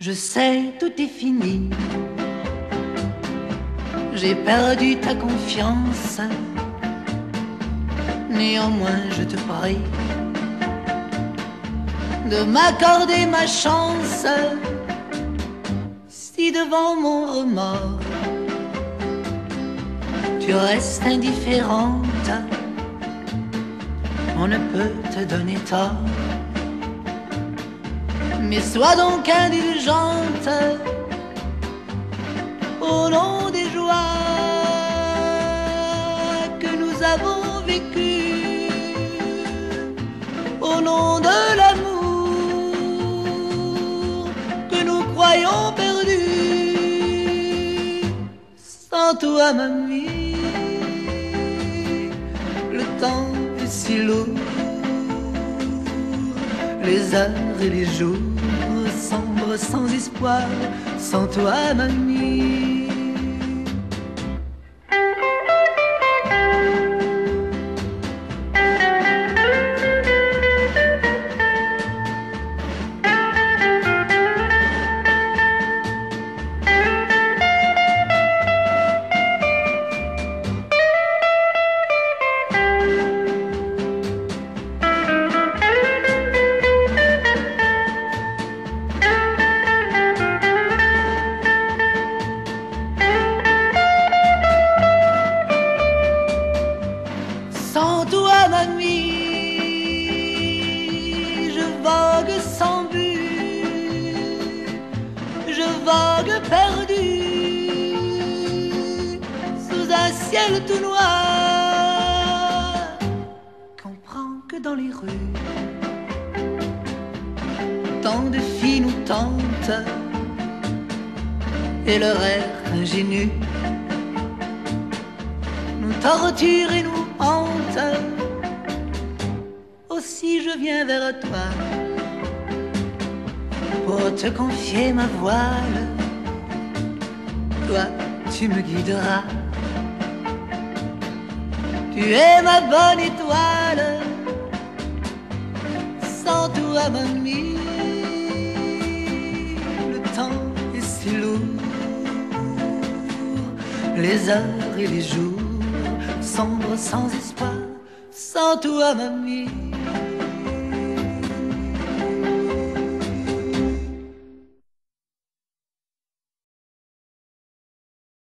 Je sais, tout est fini. J'ai perdu ta confiance. Néanmoins, je te prie de m'accorder ma chance. Si devant mon remords, tu restes indifférente, on ne peut te donner tort. Mais sois donc indulgente. Au nom des joies que nous avons vécues, au nom de l'amour que nous croyons perdu. Sans toi, mamie, le temps est si lourd, les heures et les jours sombre sans espoir, sans toi, mamie. Je vogue perdu sous un ciel tout noir. Comprends que dans les rues, tant de filles nous tentent et leur air ingénu nous torture et nous hante. Aussi je viens vers toi pour te confier ma voile. Toi, tu me guideras. Tu es ma bonne étoile. Sans toi, mamie, le temps est si lourd. Les heures et les jours sombres sans espoir, sans toi, mamie.